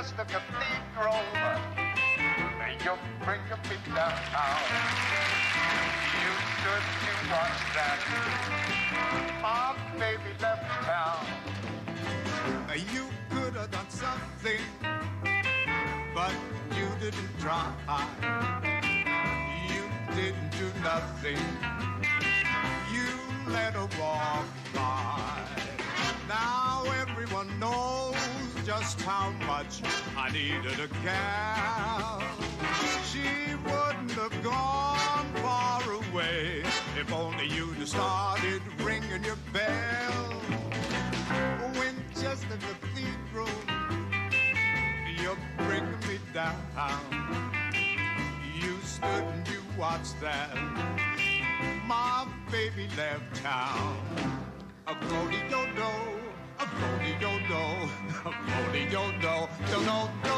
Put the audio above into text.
Winchester Cathedral. You're bringing me down. You stood to watch that. My baby left town. You could have done something, but you didn't try. You didn't do nothing. Everyone knows just how much I needed a gal. She wouldn't have gone far away if only you'd have started ringing your bell. Winchester Cathedral, you're bringing me down. You stood and you watched that. My baby left town. A Brody don't